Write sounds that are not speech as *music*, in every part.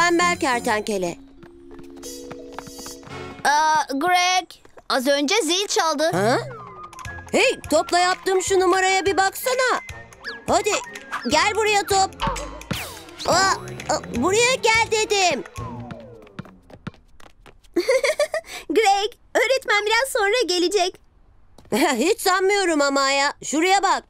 Tembel kertenkele. Aa, Greg, az önce zil çaldı. Ha? Hey topla yaptığım şu numaraya bir baksana. Hadi gel buraya top. Aa, aa, buraya gel dedim. *laughs* Greg, öğretmen biraz sonra gelecek. *laughs* Hiç sanmıyorum ama ya. Şuraya bak.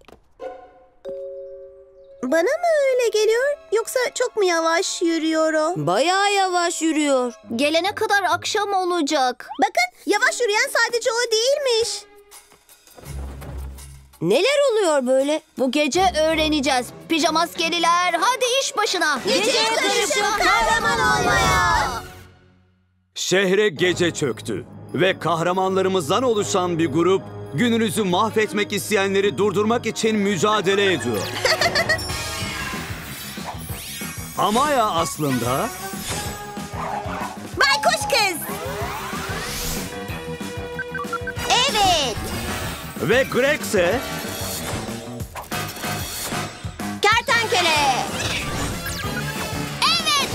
Bana mı öyle geliyor yoksa çok mu yavaş yürüyor o? Bayağı yavaş yürüyor. Gelene kadar akşam olacak. Bakın yavaş yürüyen sadece o değilmiş. Neler oluyor böyle? Bu gece öğreneceğiz. Pijamaskeliler hadi iş başına. Geceye karışıp kahraman olmaya. Şehre gece çöktü ve kahramanlarımızdan oluşan bir grup gününüzü mahvetmek isteyenleri durdurmak için mücadele ediyor. *laughs* Amaya aslında Baykuş kız. Evet. ve Greg ise Kertenkele. Evet.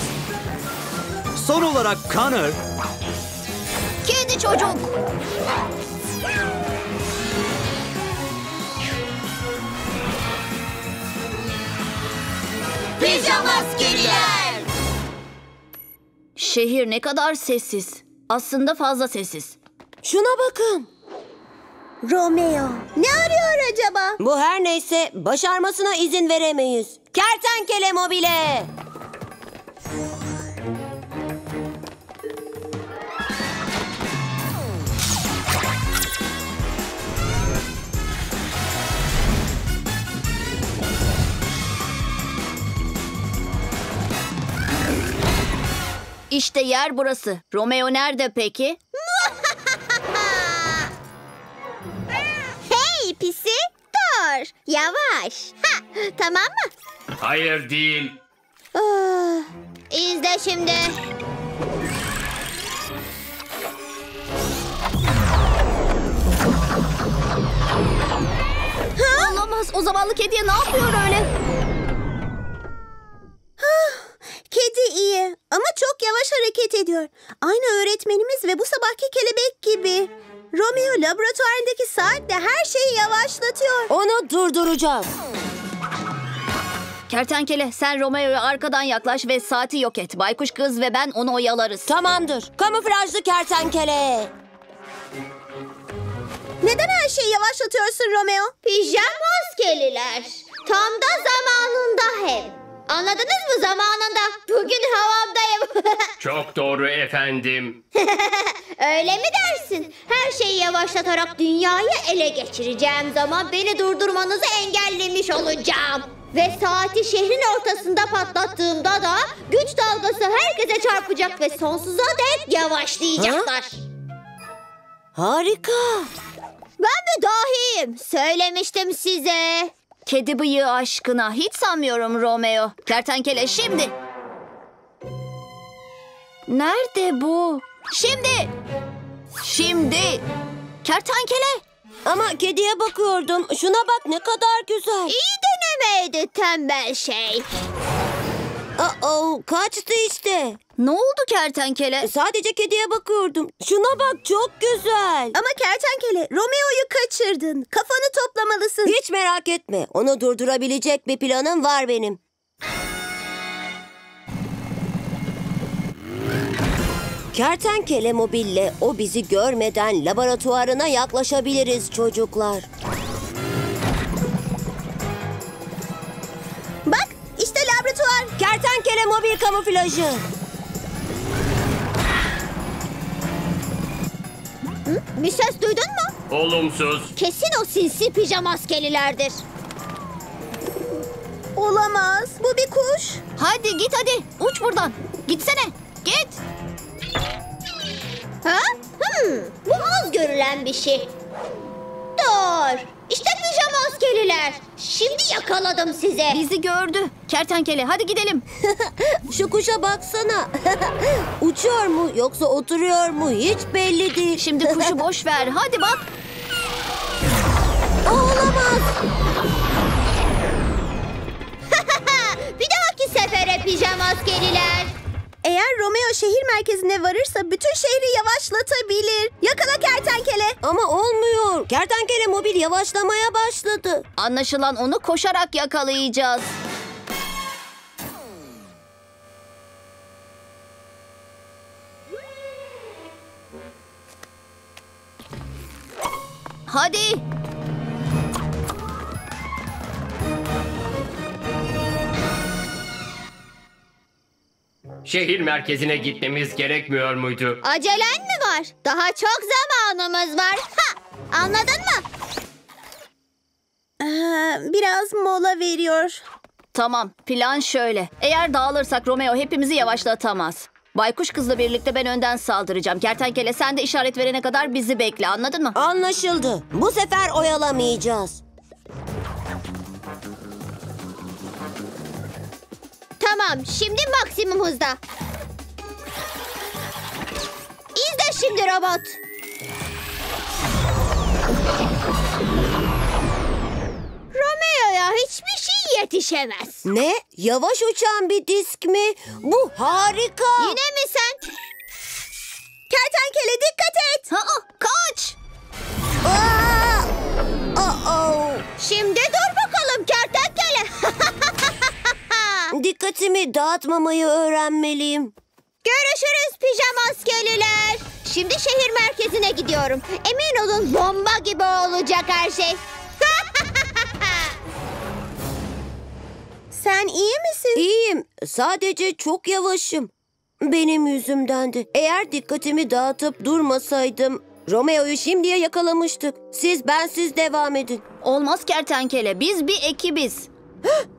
son olarak Connor Kedi çocuk. Pijamaskeliler. Şehir ne kadar sessiz. Aslında fazla sessiz. Şuna bakın. Romeo. Ne arıyor acaba? Bu her neyse başarmasına izin veremeyiz. Kertenkele mobile. İşte yer burası. Romeo nerede peki? hey pisi dur. Yavaş. Ha, tamam mı? Hayır değil. İzle şimdi. Olamaz. O zavallı kediye ne yapıyor öyle? Kedi iyi ama çok yavaş hareket ediyor. Aynı öğretmenimiz ve bu sabahki kelebek gibi. Romeo laboratuvarındaki saatle her şeyi yavaşlatıyor. Onu durduracağız. Kertenkele sen Romeo'ya arkadan yaklaş ve saati yok et. Baykuş kız ve ben onu oyalarız. Tamamdır. Kamuflajlı kertenkele. Neden her şeyi yavaşlatıyorsun Romeo? Pijamaskeliler. Tam da zamanında hem. Anladınız mı zamanında? Bugün havamdayım. *laughs* Çok doğru efendim. *laughs* Öyle mi dersin? Her şeyi yavaşlatarak dünyayı ele geçireceğim zaman beni durdurmanızı engellemiş olacağım. Ve saati şehrin ortasında patlattığımda da güç dalgası herkese çarpacak ve sonsuza dek yavaşlayacaklar. Harika. Ben müdahiyim. Söylemiştim size. Kedi bıyığı aşkına hiç sanmıyorum Romeo. Kertenkele şimdi. Nerede bu? Şimdi. Şimdi. Kertenkele. Ama kediye bakıyordum. Şuna bak ne kadar güzel. İyi denemeydi tembel şey. Aa, kaçtı işte. Ne oldu kertenkele? Sadece kediye bakıyordum. Şuna bak çok güzel. Ama kertenkele Romeo'yu kaçırdın. Kafanı toplamalısın. Hiç merak etme. Onu durdurabilecek bir planım var benim. Kertenkele mobille o bizi görmeden laboratuvarına yaklaşabiliriz çocuklar. Bak laboratuvar. Kertenkele mobil kamuflajı. Bir ses duydun mu? Olumsuz. Kesin o sinsi pijamaskelilerdir. Olamaz. Bu bir kuş. Hadi git hadi. Uç buradan. Gitsene. Git. Ha? Hmm, bu az görülen bir şey. Dur. İşte pijamaskeliler. Şimdi yakaladım size. Bizi gördü. Kertenkele hadi gidelim. *laughs* Şu kuşa baksana. *laughs* Uçuyor mu yoksa oturuyor mu hiç belli değil. Şimdi kuşu *laughs* boş ver. Hadi bak. Olamaz. bir dahaki sefere pijamaskeliler. Eğer Romeo şehir merkezine varırsa bütün şehri yavaşlatabilir. Yakala kertenkele. Ama olmuyor. Kertenkele mobil yavaşlamaya başladı. Anlaşılan onu koşarak yakalayacağız. Hadi. Şehir merkezine gitmemiz gerekmiyor muydu? Acelen mi var? Daha çok zamanımız var. Ha! Anladın mı? Ee, biraz mola veriyor. Tamam, plan şöyle. Eğer dağılırsak Romeo hepimizi yavaşlatamaz. Baykuş kızla birlikte ben önden saldıracağım. Kertenkele sen de işaret verene kadar bizi bekle anladın mı? Anlaşıldı. Bu sefer oyalamayacağız. Tamam, şimdi maksimum hızda. İzle şimdi robot. Romeo'ya hiçbir şey yetişemez. Ne? Yavaş uçan bir disk mi? Bu harika. Yine mi sen? Kertenkele dikkat et. Ha, kaç! Aa! Aa! Şimdi dur bakalım kertenkele. Dikkatimi dağıtmamayı öğrenmeliyim. Görüşürüz pijama askeriler. Şimdi şehir merkezine gidiyorum. Emin olun bomba gibi olacak her şey. *laughs* Sen iyi misin? İyiyim. Sadece çok yavaşım. Benim yüzümdendi. Eğer dikkatimi dağıtıp durmasaydım Romeo'yu şimdiye yakalamıştık. Siz bensiz devam edin. Olmaz kertenkele, biz bir ekibiz. *gasps* *gasps*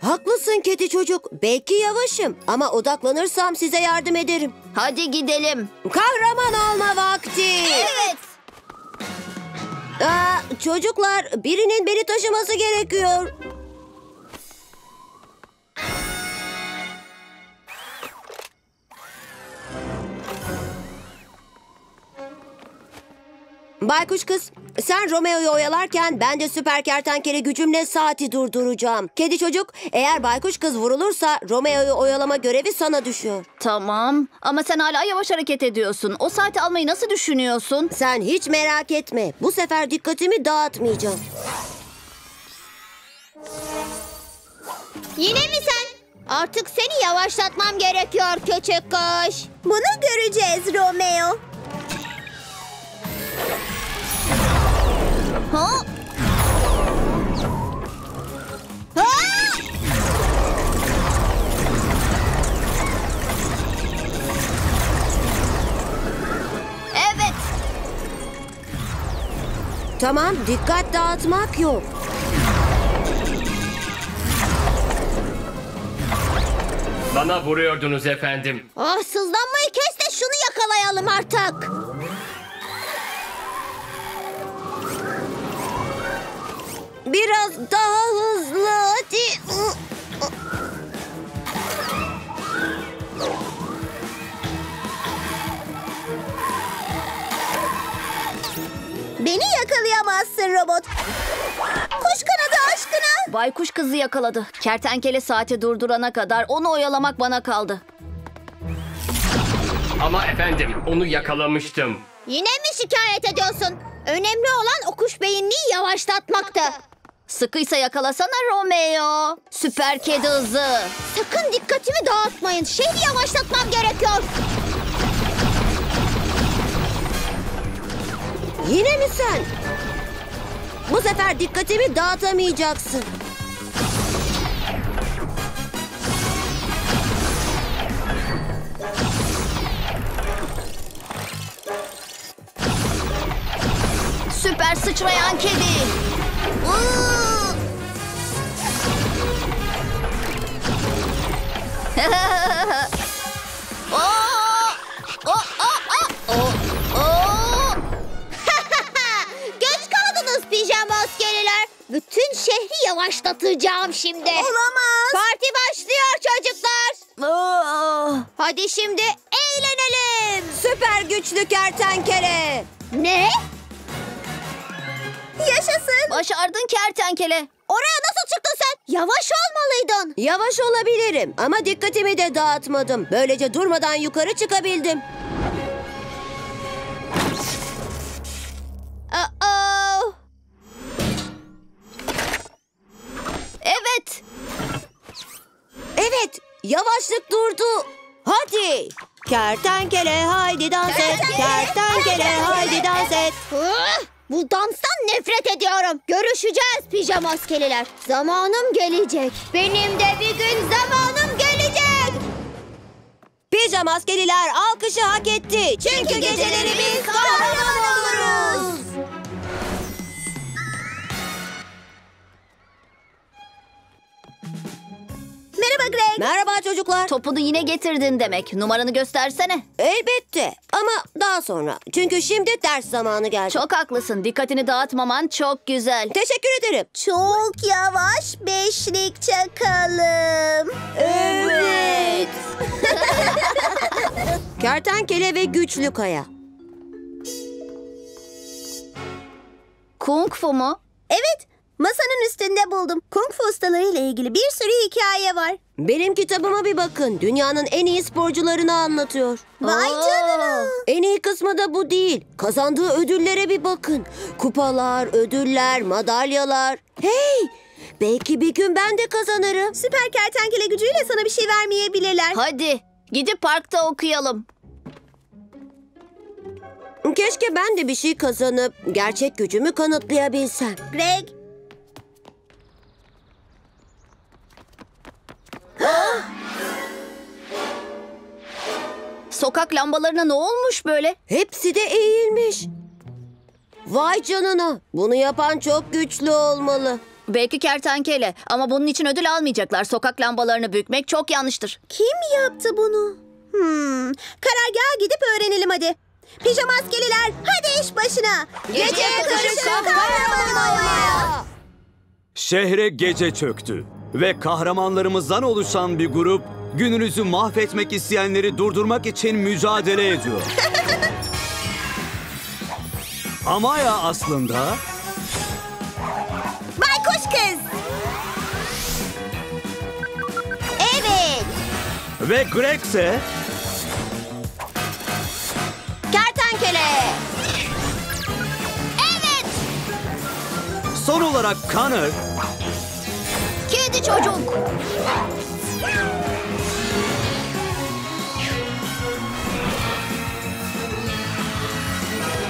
Haklısın kedi çocuk. Belki yavaşım ama odaklanırsam size yardım ederim. Hadi gidelim. Kahraman olma vakti. Evet. Aa, çocuklar birinin beni taşıması gerekiyor. Baykuş kız, sen Romeo'yu oyalarken ben de süper kertenkele gücümle saati durduracağım. Kedi çocuk, eğer baykuş kız vurulursa Romeo'yu oyalama görevi sana düşüyor. Tamam ama sen hala yavaş hareket ediyorsun. O saati almayı nasıl düşünüyorsun? Sen hiç merak etme. Bu sefer dikkatimi dağıtmayacağım. Yine mi sen? Artık seni yavaşlatmam gerekiyor küçük kuş. Bunu göreceğiz Romeo. Ha? Evet. Tamam, dikkat dağıtmak yok. Bana vuruyordunuz efendim. Ah sızlanmayı kes de şunu yakalayalım artık. Biraz daha hızlı hadi. Beni yakalayamazsın robot. Kuş kanadı aşkına. Baykuş kızı yakaladı. Kertenkele saati durdurana kadar onu oyalamak bana kaldı. Ama efendim onu yakalamıştım. Yine mi şikayet ediyorsun? Önemli olan o kuş beyinliği yavaşlatmaktı. Sıkıysa yakalasana Romeo. Süper kedi hızı. Sakın dikkatimi dağıtmayın. Şehri yavaşlatmam gerekiyor. Yine mi sen? Bu sefer dikkatimi dağıtamayacaksın. Süper sıçrayan kedi. Geç kaldınız pijama askeriler. Bütün şehri yavaşlatacağım şimdi. Olamaz. Parti başlıyor çocuklar. Aa! Hadi şimdi eğlenelim. Süper güçlü kertenkele. Ne? Yaşasın. Başardın kertenkele. Oraya nasıl çıktın sen? Yavaş olmalıydın. Yavaş olabilirim ama dikkatimi de dağıtmadım. Böylece durmadan yukarı çıkabildim. Aa, Evet. Evet, yavaşlık durdu. Hadi. Kertenkele haydi dans et. Kertenkele haydi dans et. Hı, Bu danstan nefret ediyorum. Görüşeceğiz pijama askeriler. Zamanım gelecek. Benim de bir gün zamanım gelecek. Pijama askeriler alkışı hak etti. Çünkü geceleri biz kahraman oluruz. Merhaba Greg. Merhaba çocuklar. Topunu yine getirdin demek. Numaranı göstersene. Elbette ama daha sonra. Çünkü şimdi ders zamanı geldi. Çok haklısın. Dikkatini dağıtmaman çok güzel. Teşekkür ederim. Çok yavaş beşlik çakalım. Evet. *laughs* Kertenkele ve güçlü kaya. Kung fu mu? Evet, masanın üstünde buldum. Kung fu ustaları ile ilgili bir sürü hikaye var. Benim kitabıma bir bakın. Dünyanın en iyi sporcularını anlatıyor. Vay canına. En iyi kısmı da bu değil. Kazandığı ödüllere bir bakın. Kupalar, ödüller, madalyalar. Hey! Belki bir gün ben de kazanırım. Süper kertenkele gücüyle sana bir şey vermeyebilirler. Hadi gidip parkta okuyalım. Keşke ben de bir şey kazanıp gerçek gücümü kanıtlayabilsem. Greg, Sokak lambalarına ne olmuş böyle? Hepsi de eğilmiş. Vay canına. Bunu yapan çok güçlü olmalı. Belki kertenkele ama bunun için ödül almayacaklar. Sokak lambalarını bükmek çok yanlıştır. kim yaptı bunu? Hmm, karargaha gidip öğrenelim hadi. Pijama askeriler, hadi iş başına. Geceye karışıp kahraman olmaya. Şehre gece çöktü ve kahramanlarımızdan oluşan bir grup gününüzü mahvetmek isteyenleri durdurmak için mücadele ediyor. *laughs* Amaya aslında Baykuş kız. Evet. ve Greg ise Kertenkele. son olarak Connor Kedi çocuk.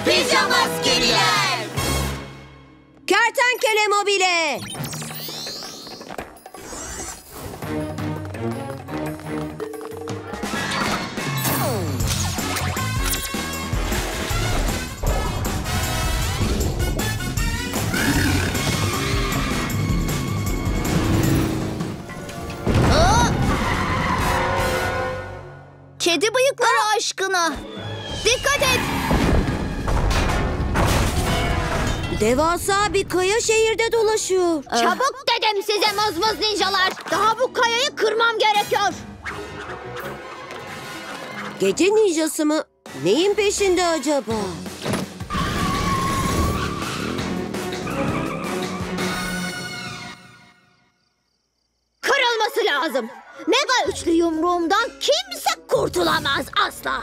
Pijama askeriler. Kertenkele mobile. Kedi bıyıkları aşkına. Dikkat et. Devasa bir kaya şehirde dolaşıyor. Çabuk dedim size mızmız ninjalar. Daha bu kayayı kırmam gerekiyor. Gece ninjası mı? Neyin peşinde acaba? Mega üçlü yumruğumdan kimse kurtulamaz asla.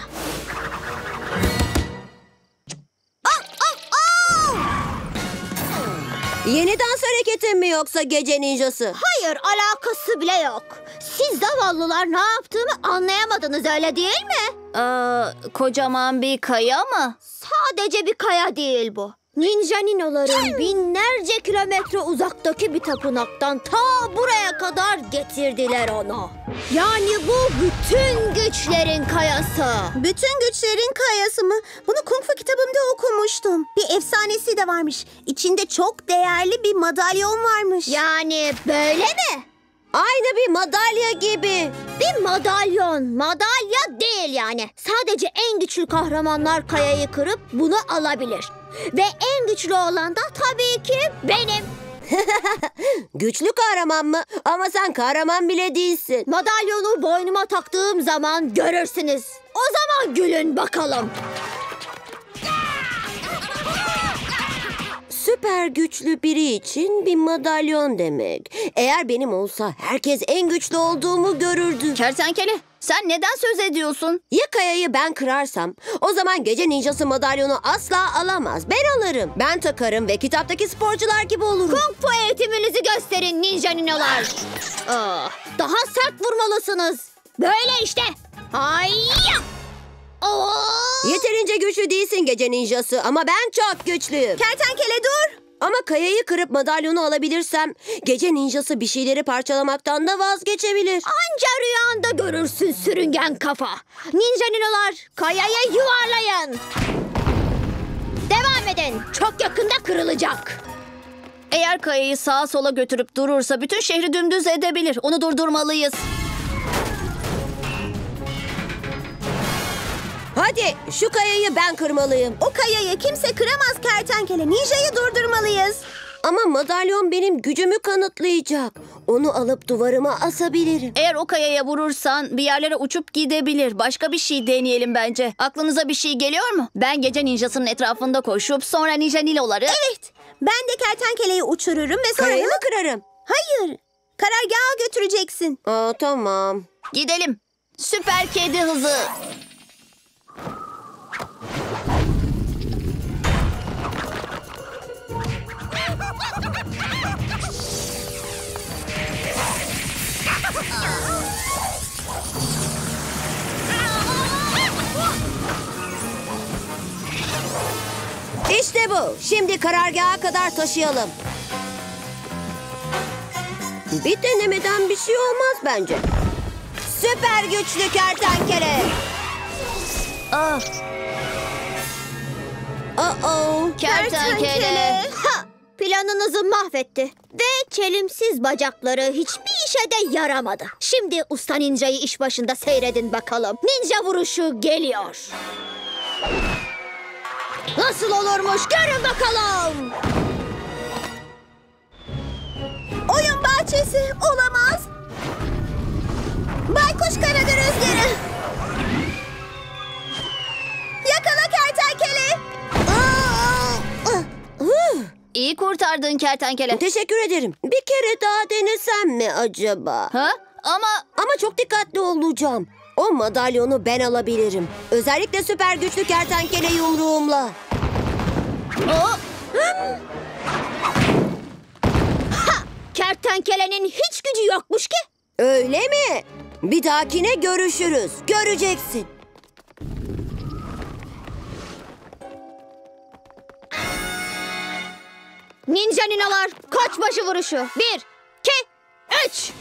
Yeni dans hareketi mi yoksa gece ninjası? Hayır alakası bile yok. Siz zavallılar ne yaptığımı anlayamadınız öyle değil mi? Ee, kocaman bir kaya mı? Sadece bir kaya değil bu. Ninja ninoların binlerce kilometre uzaktaki bir tapınaktan ta buraya kadar getirdiler onu. Yani bu bütün güçlerin kayası. Bütün güçlerin kayası mı? Bunu Kung Fu kitabımda okumuştum. Bir efsanesi de varmış. İçinde çok değerli bir madalyon varmış. Yani böyle mi? Aynı bir madalya gibi. Bir madalyon, madalya değil yani. Sadece en güçlü kahramanlar kayayı kırıp bunu alabilir. Ve en güçlü olan da tabii ki benim. *laughs* Güçlü kahraman mı? Ama sen kahraman bile değilsin. Madalyonu boynuma taktığım zaman görürsünüz. O zaman gülün bakalım. Süper güçlü biri için bir madalyon demek. Eğer benim olsa herkes en güçlü olduğumu görürdü. Kertenkele sen neden söz ediyorsun? Ya kayayı ben kırarsam o zaman gece ninjası madalyonu asla alamaz. Ben alırım. Ben takarım ve kitaptaki sporcular gibi olurum. Kung fu eğitiminizi gösterin ninja ninolar. Ah, daha sert vurmalısınız. Böyle işte. Hayya! Yeterince güçlü değilsin gece ninjası ama ben çok güçlüyüm. Kertenkele dur. Ama kayayı kırıp madalyonu alabilirsem gece ninjası bir şeyleri parçalamaktan da vazgeçebilir. Anca rüyanda görürsün sürüngen kafa. Ninja ninolar kayayı yuvarlayın. Devam edin. Çok yakında kırılacak. Eğer kayayı sağa sola götürüp durursa bütün şehri dümdüz edebilir. Onu durdurmalıyız. Hadi şu kayayı ben kırmalıyım. O kayayı kimse kıramaz kertenkele. Ninja'yı durdurmalıyız. Ama madalyon benim gücümü kanıtlayacak. Onu alıp duvarıma asabilirim. Eğer o kayaya vurursan bir yerlere uçup gidebilir. Başka bir şey deneyelim bence. Aklınıza bir şey geliyor mu? Ben gece ninjasının etrafında koşup sonra ninja niloları... Evet. Ben de kertenkeleyi uçururum ve sonra... Kayayı mı kırarım? Hayır. Karargaha götüreceksin. Aa, tamam. Gidelim. Süper kedi hızı. İşte bu. Şimdi karargaha kadar taşıyalım. Bir denemeden bir şey olmaz bence. Süper güçlü kertenkele. Ah, Uh-oh. kertenkele. Ha! Planınızı mahvetti. Ve çelimsiz bacakları hiçbir işe de yaramadı. Şimdi usta ninjayı iş başında seyredin bakalım. Ninja vuruşu geliyor. Nasıl olurmuş görün bakalım. Oyun bahçesi olamaz. Baykuş kanadı rüzgarı. Yakala kertenkele. İyi kurtardın kertenkele. Teşekkür ederim. Bir kere daha denesem mi acaba? Ha? Ama Ama çok dikkatli olacağım. O madalyonu ben alabilirim. Özellikle süper güçlü kertenkele yumruğumla. o Kertenkelenin hiç gücü yokmuş ki. Öyle mi? Bir dahakine görüşürüz. Göreceksin. Ninja ninalar kaç başı vuruşu. Bir, iki, üç.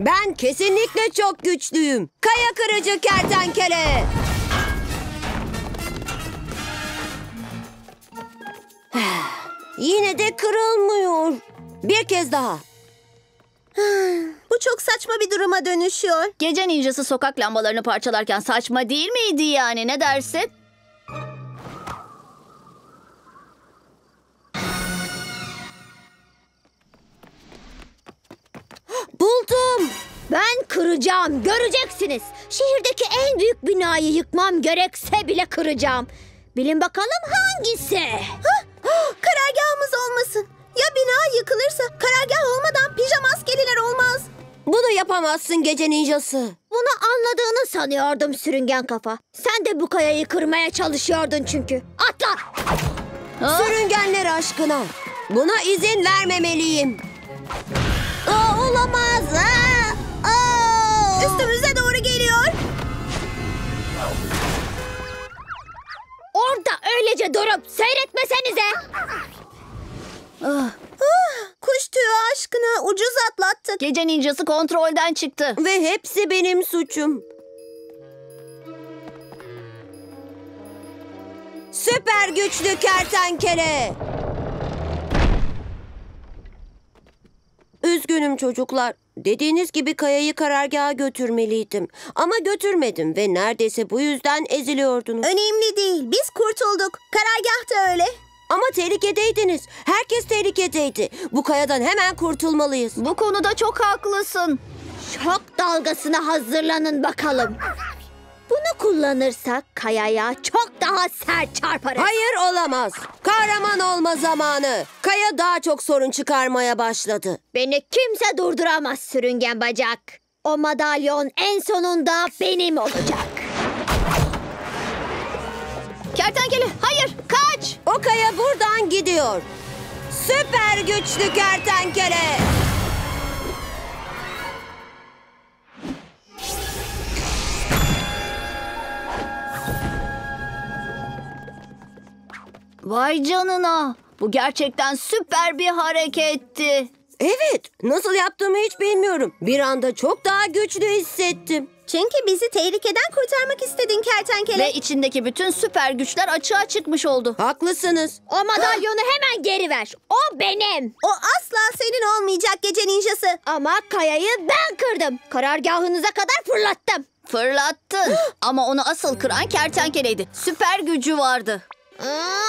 Ben kesinlikle çok güçlüyüm. Kaya kırıcı kertenkele. *sighs* Yine de kırılmıyor. Bir kez daha. *sighs* Bu çok saçma bir duruma dönüşüyor. gece ninjası sokak lambalarını parçalarken saçma değil miydi yani ne dersin? Buldum. Ben kıracağım, göreceksiniz. Şehirdeki en büyük binayı yıkmam gerekse bile kıracağım. Bilin bakalım hangisi? Hah, Karargahımız olmasın. Ya bina yıkılırsa karargah olmadan pijama askeriler olmaz. Bunu yapamazsın gece ninjası. Bunu anladığını sanıyordum sürüngen kafa. Sen de bu kayayı kırmaya çalışıyordun çünkü. Atla! Ha? Sürüngenler aşkına. Buna izin vermemeliyim. Olamaz. Aa, aa. Üstümüze doğru geliyor. Orada öylece durup seyretmesenize. Ah, Ah, kuş tüyü aşkına ucuz atlattık. gece ninjası kontrolden çıktı. Ve hepsi benim suçum. Süper güçlü kertenkele. Üzgünüm çocuklar. Dediğiniz gibi kayayı karargaha götürmeliydim. Ama götürmedim ve neredeyse bu yüzden eziliyordunuz. Önemli değil. Biz kurtulduk. Karargah da öyle. Ama tehlikedeydiniz. Herkes tehlikedeydi. Bu kayadan hemen kurtulmalıyız. Bu konuda çok haklısın. Şok dalgasına hazırlanın bakalım. Bunu kullanırsak kayaya çok daha sert çarparız. Hayır olamaz. Kahraman olma zamanı. Kaya daha çok sorun çıkarmaya başladı. Beni kimse durduramaz sürüngen bacak. O madalyon en sonunda benim olacak. Kertenkele hayır kaç. O kaya buradan gidiyor. Süper güçlü kertenkele. Vay canına. Bu gerçekten süper bir hareketti. Evet, nasıl yaptığımı hiç bilmiyorum. Bir anda çok daha güçlü hissettim. Çünkü bizi tehlikeden kurtarmak istedin kertenkele. Ve içindeki bütün süper güçler açığa çıkmış oldu. Haklısınız. O madalyonu hemen geri ver. O benim. O asla senin olmayacak gece ninjası. Ama kayayı ben kırdım. Karargahınıza kadar fırlattım. Fırlattın. *gasps* Ama onu asıl kıran kertenkeleydi. Süper gücü vardı. Aa,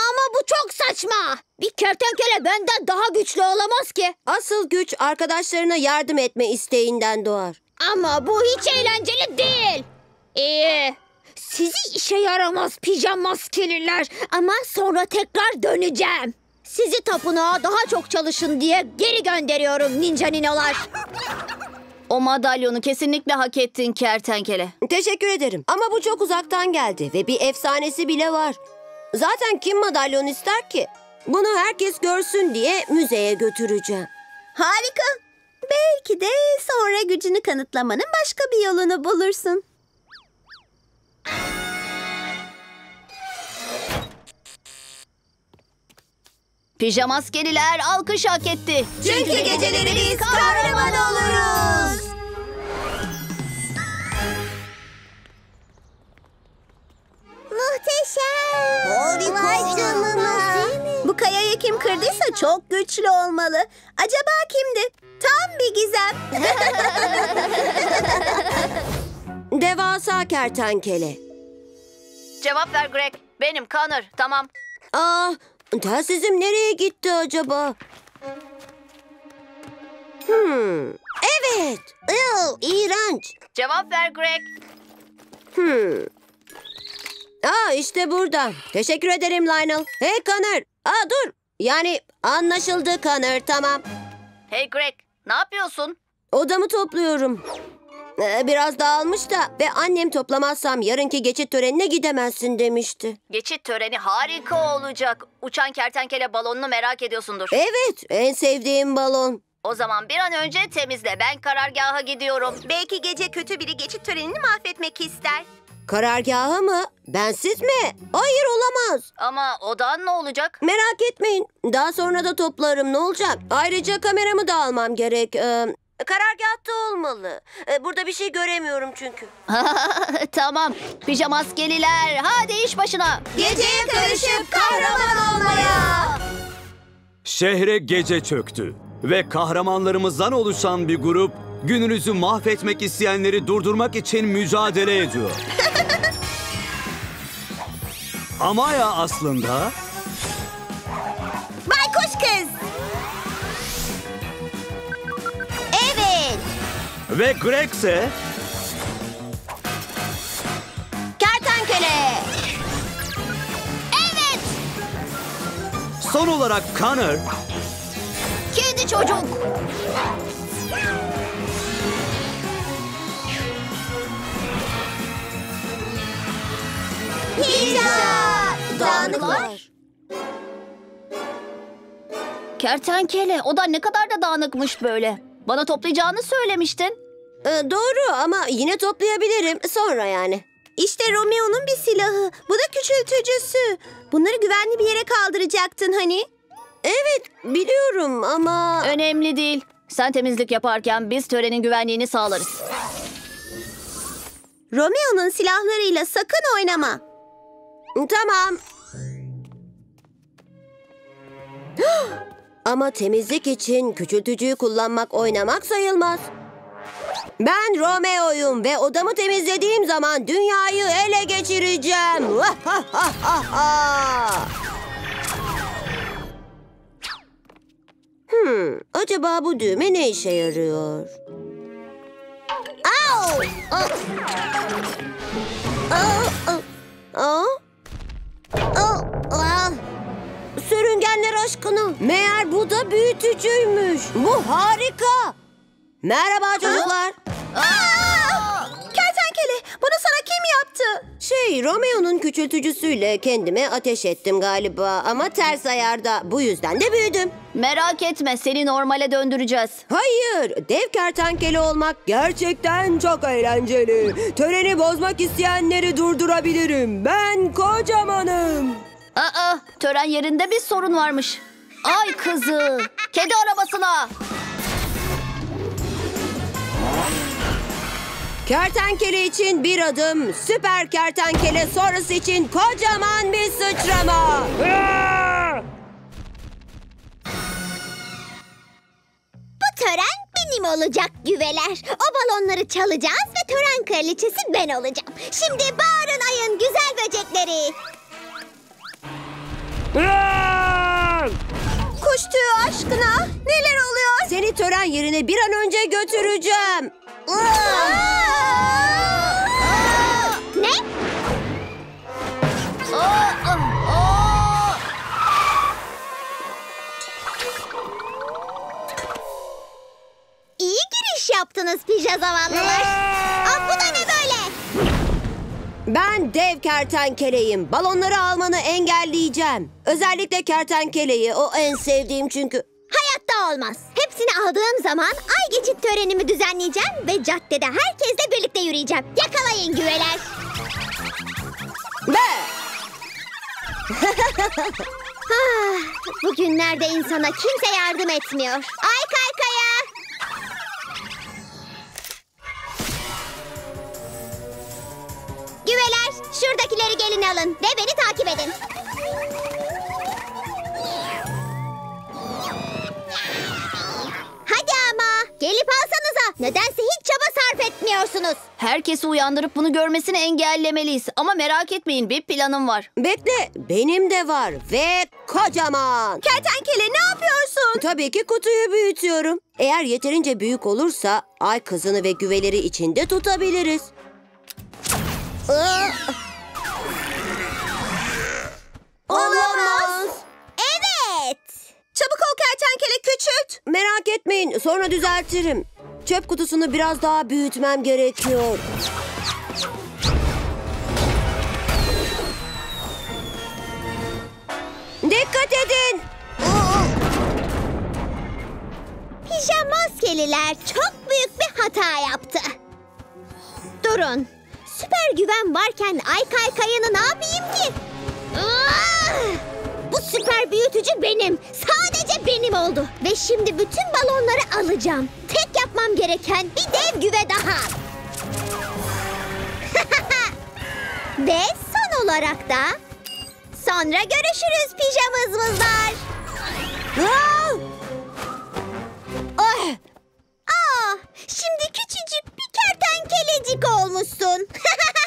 ama bu çok saçma. Bir kertenkele benden daha güçlü olamaz ki. Asıl güç arkadaşlarına yardım etme isteğinden doğar. Ama bu hiç eğlenceli değil. İyi. Sizi işe yaramaz pijama maskeliler. Ama sonra tekrar döneceğim. Sizi tapınağa daha çok çalışın diye geri gönderiyorum ninja ninolar. O madalyonu kesinlikle hak ettin kertenkele. Teşekkür ederim. Ama bu çok uzaktan geldi ve bir efsanesi bile var. Zaten kim madalyon ister ki? Bunu herkes görsün diye müzeye götüreceğim. Harika. Belki de sonra gücünü kanıtlamanın başka bir yolunu bulursun. Pijamaskeliler alkış hak etti. Çünkü geceleri biz kahraman oluruz. Muhteşem. Harika. Bu kayayı kim kırdıysa çok güçlü olmalı. Acaba kimdi? Tam bir gizem. *laughs* Devasa kertenkele. Cevap ver Greg. Benim Connor. Tamam. Aa, telsizim nereye gitti acaba? Hmm, evet. Ew, iğrenç. Cevap ver Greg. Hmm. Aa işte burada. Teşekkür ederim Lionel. Hey Connor. Aa dur. Yani anlaşıldı Connor tamam. Hey Greg. Ne yapıyorsun? Odamı topluyorum. Ee, biraz dağılmış da ve annem toplamazsam yarınki geçit törenine gidemezsin demişti. Geçit töreni harika olacak. Uçan kertenkele balonunu merak ediyorsundur. Evet, en sevdiğim balon. O zaman bir an önce temizle. Ben karargaha gidiyorum. Belki gece kötü biri geçit törenini mahvetmek ister. Karargahı mı? Bensiz mi? Hayır olamaz. Ama odan ne olacak? Merak etmeyin. Daha sonra da toplarım ne olacak? Ayrıca kameramı da almam gerek. Ee, karargahta olmalı. Ee, burada bir şey göremiyorum çünkü. *laughs* tamam. Pijamaskeliler hadi iş başına. Geceye karışıp kahraman olmaya. Şehre gece çöktü ve kahramanlarımızdan oluşan bir grup gününüzü mahvetmek isteyenleri durdurmak için mücadele ediyor. *laughs* Amaya aslında Baykuş kız. Evet. ve Greg ise Kertenkele. son olarak Connor Kedi çocuk. Pizza. Dağınıklar. Kertenkele o da ne kadar da dağınıkmış böyle. Bana toplayacağını söylemiştin. Ee, doğru ama yine toplayabilirim. Sonra yani. İşte Romeo'nun bir silahı. Bu da küçültücüsü. Bunları güvenli bir yere kaldıracaktın hani. Evet biliyorum ama... Önemli değil. Sen temizlik yaparken biz törenin güvenliğini sağlarız. Romeo'nun silahlarıyla sakın oynama. Tamam. *gasps* Ama temizlik için küçültücüyü kullanmak oynamak sayılmaz. Ben Romeo'yum ve odamı temizlediğim zaman dünyayı ele geçireceğim. *laughs* hmm, acaba bu düğme ne işe yarıyor? Au! Ah! Aa, aa, aa, aa. Sürüngenler aşkına. Meğer bu da büyütücüymüş. Bu harika. Merhaba çocuklar. Kertenkele bunu sana kim yaptı? Şey, Romeo'nun küçültücüsüyle kendime ateş ettim galiba ama ters ayarda. Bu yüzden de büyüdüm. Merak etme seni normale döndüreceğiz. Hayır, dev kertenkele olmak gerçekten çok eğlenceli. Töreni bozmak isteyenleri durdurabilirim. Ben kocamanım. Aa, tören yerinde bir sorun varmış. Ay kızı. Kedi arabasına. Kertenkele için bir adım, süper kertenkele sonrası için kocaman bir sıçrama. Bu tören benim olacak güveler. O balonları çalacağız ve tören kraliçesi ben olacağım. Şimdi bağırın ayın güzel böcekleri. Kuş tüyü aşkına neler oluyor? Seni tören yerine bir an önce götüreceğim. Ne? İyi giriş yaptınız pija zavallılar. Aa, bu da ne böyle? Ben dev kertenkeleyim. Balonları almanı engelleyeceğim. Özellikle kertenkeleyi. O en sevdiğim çünkü. Hayatta olmaz. Hepsini aldığım zaman ay geçit törenimi düzenleyeceğim ve caddede herkesle birlikte yürüyeceğim. Yakalayın güveler. Be! *laughs* Ah, bugünlerde insana kimse yardım etmiyor. Ay kaykaya. Güveler şuradakileri gelin alın ve beni takip edin. Gelip alsanıza. Nedense hiç çaba sarf etmiyorsunuz. Herkesi uyandırıp bunu görmesini engellemeliyiz. Ama merak etmeyin bir planım var. Bekle, benim de var ve kocaman. Kertenkele ne yapıyorsun? Tabii ki kutuyu büyütüyorum. Eğer yeterince büyük olursa ay kızını ve güveleri içinde tutabiliriz. Aa! Olamaz. Çabuk ol kertenkele küçült. Merak etmeyin, sonra düzeltirim. Çöp kutusunu biraz daha büyütmem gerekiyor. Dikkat edin. Pijamaskeliler çok büyük bir hata yaptı. Durun. Süper güven varken ay kaykayını ne yapayım ki? Ah! Bu süper büyütücü benim. Sadece benim oldu. Ve şimdi bütün balonları alacağım. Tek yapmam gereken bir dev güve daha. *laughs* Ve son olarak da sonra görüşürüz pijamızmızlar. Aa! Ah! Aa, şimdi küçücük bir kertenkelecik olmuşsun. *laughs*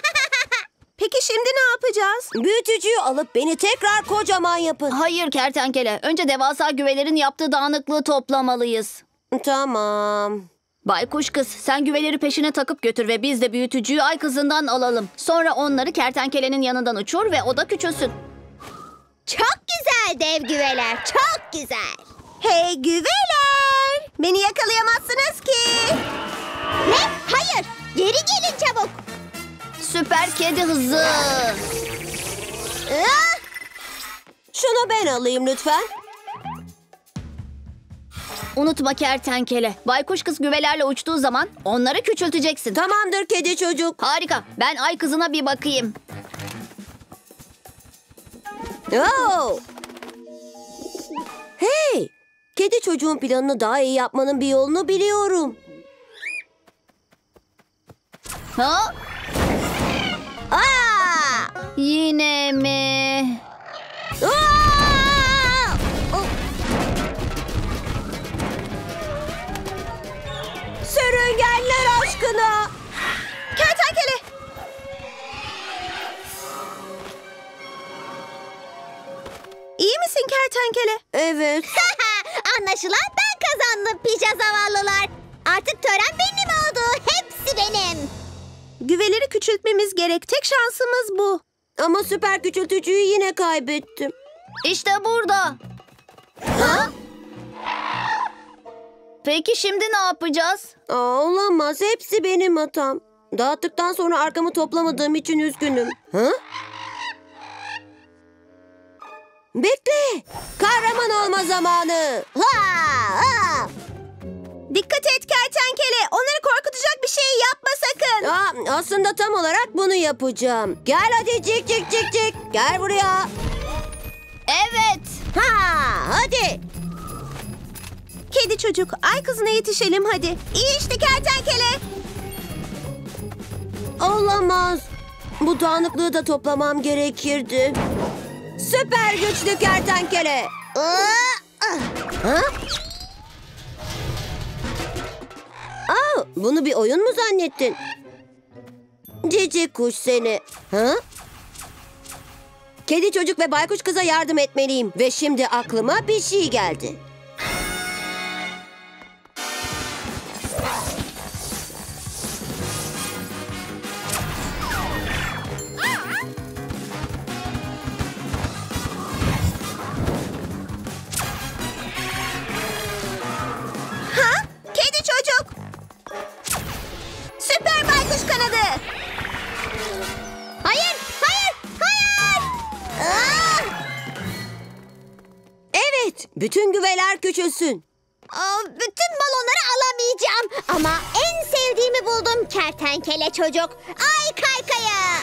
Peki şimdi ne yapacağız? Büyütücüyü alıp beni tekrar kocaman yapın. Hayır kertenkele. Önce devasa güvelerin yaptığı dağınıklığı toplamalıyız. Tamam. Baykuş kız sen güveleri peşine takıp götür ve biz de büyütücüyü ay kızından alalım. Sonra onları kertenkelenin yanından uçur ve o da küçülsün. çok güzel dev güveler, çok güzel. Hey güveler. Beni yakalayamazsınız ki. Ne? Hayır, geri gelin çabuk. Süper kedi hızı. Ah! Şunu ben alayım lütfen. Unutma kertenkele. Baykuş kız güvelerle uçtuğu zaman onları küçülteceksin. Tamamdır kedi çocuk. Harika. Ben ay kızına bir bakayım. Oo! Hey! Kedi çocuğun planını daha iyi yapmanın bir yolunu biliyorum. Ha? Aa! Yine mi? Aa! Oh! Sürüngenler aşkına! Kertenkele. İyi misin kertenkele? Evet. *laughs* Anlaşılan ben kazandım pija zavallılar. Artık tören benim oldu. Hepsi benim. Güveleri küçültmemiz gerek. Tek şansımız bu. Ama süper küçültücüyü yine kaybettim. İşte burada. Peki şimdi ne yapacağız? Aa, olamaz. Hepsi benim hatam. Dağıttıktan sonra arkamı toplamadığım için üzgünüm. Ha? Bekle. Kahraman olma zamanı. Ha, ha. Dikkat et kertenkele. Onları korkutacak bir şey yapma sakın. Aa, aslında tam olarak bunu yapacağım. Gel hadi cik cik cik cik. Gel buraya. Evet. Ha, hadi. Kedi çocuk, ay kızına yetişelim hadi. İyi işte kertenkele. Olamaz. Bu dağınıklığı da toplamam gerekirdi. Süper güçlü kertenkele. Ha? Aa, bunu bir oyun mu zannettin? Cici kuş seni. Ha? Kedi çocuk ve baykuş kıza yardım etmeliyim. Ve şimdi aklıma bir şey geldi. Bütün güveler küçülsün. Aa, bütün balonları alamayacağım. Ama en sevdiğimi buldum kertenkele çocuk. Ay kaykaya.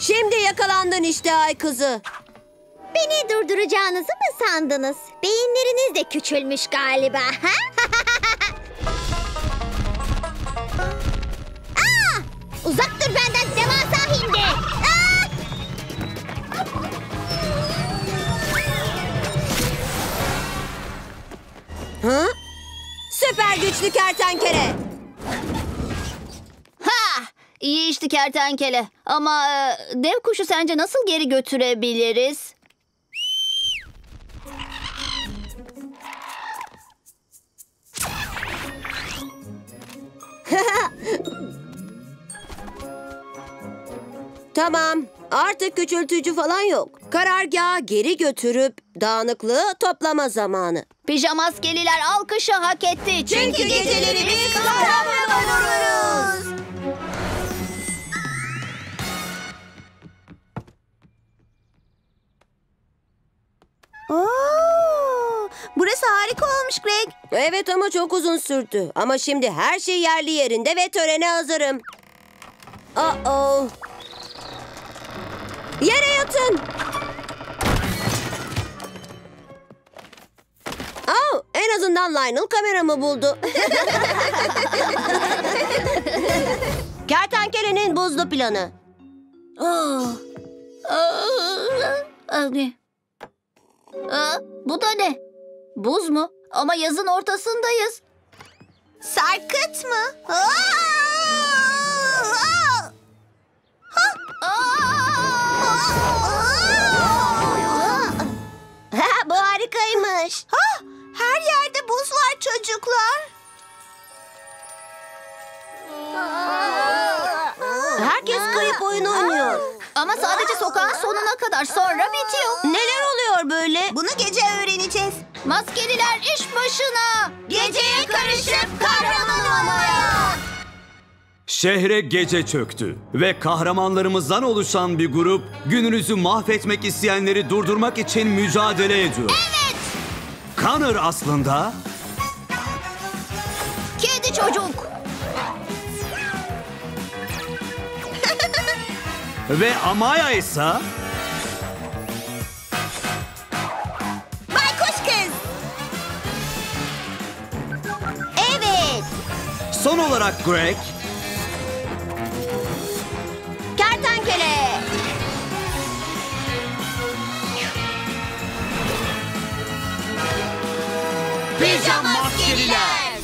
Şimdi yakalandın işte ay kızı. Beni durduracağınızı mı sandınız? Beyinleriniz de küçülmüş galiba. *laughs* Aa! Uzak dur benden Ha? Süper güçlü kertenkele. Ha! İyi işte kertenkele. Ama e, dev kuşu sence nasıl geri götürebiliriz? *laughs* Tamam, artık küçültücü falan yok. Karargaha geri götürüp dağınıklığı toplama zamanı. Pijamaskeliler alkışı hak etti. Çünkü, geceleri biz kahraman oluruz. Oo, burası harika olmuş Greg. Evet ama çok uzun sürdü. Ama şimdi her şey yerli yerinde ve törene hazırım. Uh-oh. Yere yatın. Oh, en azından Lionel kameramı buldu. *laughs* Kertenkelenin buzlu planı. Ah. Ah, ne? Ah, bu da ne? Buz mu? Ama yazın ortasındayız. Sarkıt mı? Aa! Bu harikaymış. Ha, her yerde buz var çocuklar. Herkes kayıp oyun oynuyor. Ama sadece sokağın sonuna kadar sonra bitiyor. Neler oluyor böyle? Bunu gece öğreneceğiz. Maskeliler iş başına. Geceye karışıp kahraman olmaya. Şehre gece çöktü ve kahramanlarımızdan oluşan bir grup gününüzü mahvetmek isteyenleri durdurmak için mücadele ediyor. Evet. Connor aslında Kedi çocuk. *laughs* ve Amaya ise Baykuş kız. Evet. son olarak Greg Kertenkele. Maskeliler.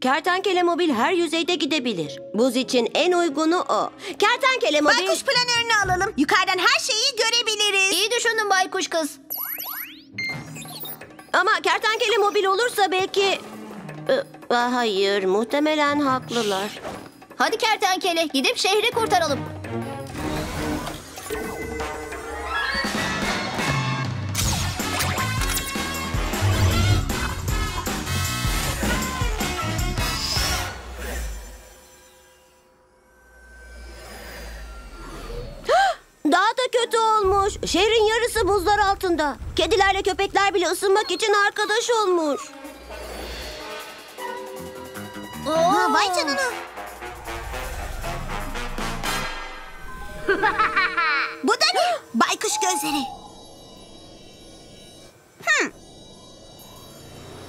Kertenkele mobil her yüzeyde gidebilir. Buz için en uygunu o. Kertenkele mobil... Baykuş planörünü alalım. Yukarıdan her şeyi görebiliriz. İyi düşündün baykuş kız. Ama kertenkele mobil olursa belki... Ee, Hayır, muhtemelen haklılar. Hadi kertenkele gidip şehri kurtaralım. Olmuş. Şehrin yarısı buzlar altında. Kedilerle köpekler bile ısınmak için arkadaş olmuş. Ha, vay canına. Bu da ne? Baykuş gözleri. Hmm.